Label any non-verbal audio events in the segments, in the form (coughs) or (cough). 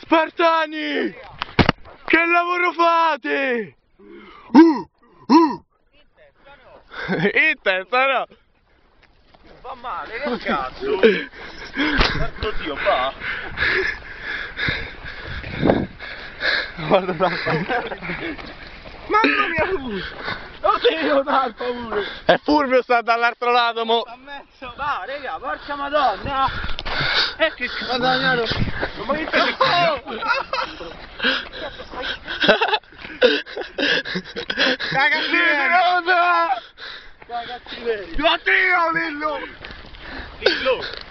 Spartani! Che lavoro fate? Uh, uh. In testa no! Fa male, che cazzo? Santo Dio, fa! Guarda Mamma mia! Oddio, dai, pure! È Fulvio sta dall'altro lato, mo! mezzo! Va, raga, porca madonna! E che madonna! Ma che te Cattiveria! Dio, Lillo! Dillo!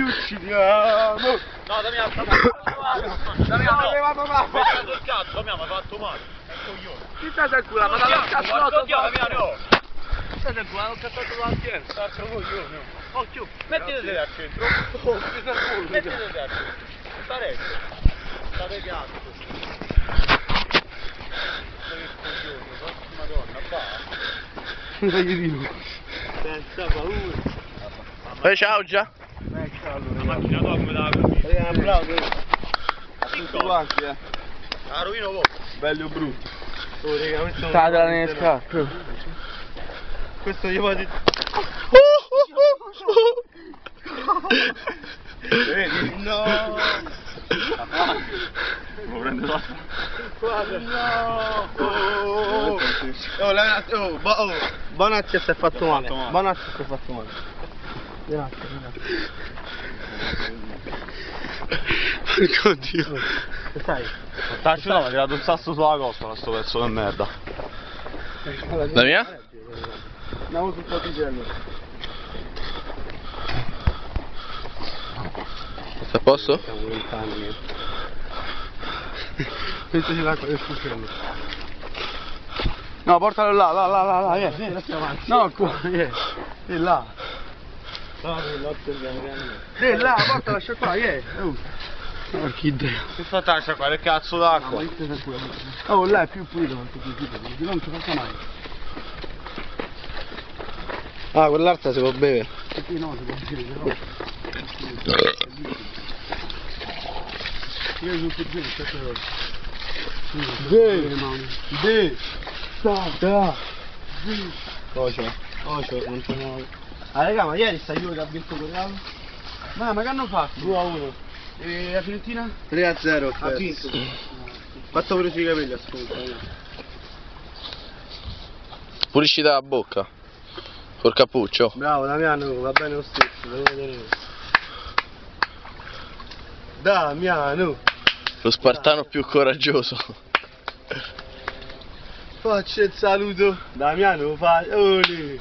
Ci uccidiamo! No, dammi altra mano! (coughs) Dammi No, altra arrivato là. Mi hai dato il cazzo, mi ha fatto male! È un coglione! Chi sta il culo? Ma dalla cazzotto! Dio, Damiano! Stai del culo, ho cazzato davanti a Cazzo coglione! Occhio! Mettete al centro! Mettete al centro! Parecchio! State cazzo! Che coglione, madonna, va! Cosa gli dico? Senza paura! Eh, ciao già! Macchina tua come la così? Un applauso! A tutti quanti, eh! La rovino voi! Bello brutto! Oh, raga, Statela nelle scarpe! Questo gli va di... Vedi? No! Lo prendo la... Guarda! No! Oh, Oh, la, oh, bo, oh, Bonazzi si è fatto male. fatto male. Bonazzi si è fatto male. Grazie, grazie. Porco Dio! Che sai? Tacci no, mi ha tirato un sasso sulla costola sto pezzo di merda. La mia? Andiamo sul porticello. Sta a posto? Siamo lontani. L'ha con il fucello. No, portalo là, là, là, là, là, vieni. Vieni, avanti. No, qua, vieni. Di là. No. Di là, porta lascia qua, vieni. Oh. Porca idea. Che fa taccia qua? Che cazzo d'acqua? Oh, là è più pulito quanto più pulito, non ci faccia mai. Ah, quell'altra si può bere. Perché no, si può dire, però. Io non ti dico, sette ore. Beh. Beh. Sta, Da. Ocio. Ocio, non c'è nuovo. Ah, raga, ma ieri sta Juve che ha vinto con Real? Ma, ma che hanno fatto? 2 a 1. E la Fiorentina? 3 a 0. Ha vinto. Fatto pure sui capelli a spunto. Pulisci dalla bocca. Col cappuccio. Bravo Damiano, va bene lo stesso, devo vedere. Damiano, Lo spartano più coraggioso. faccia il saluto. Damiano, fa... Oli.